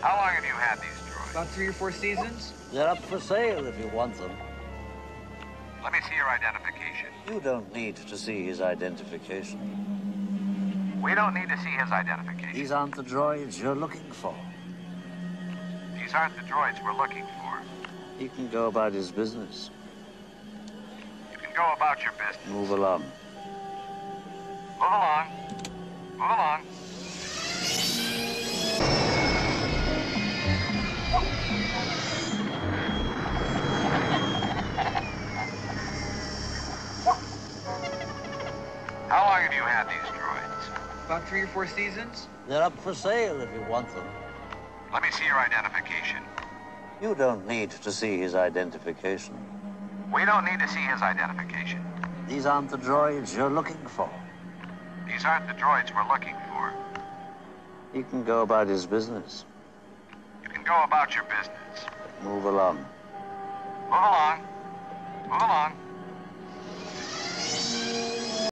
How long have you had these droids? About three or four seasons. They're up for sale if you want them. Let me see your identification. You don't need to see his identification. We don't need to see his identification. These aren't the droids you're looking for. These aren't the droids we're looking for. He can go about his business. You can go about your business. Move along. Move along. Move along. How long have you had these droids? About three or four seasons. They're up for sale if you want them. Let me see your identification. You don't need to see his identification. We don't need to see his identification. These aren't the droids you're looking for. These aren't the droids we're looking for. He can go about his business. You can go about your business. Move along. Move along. Move along.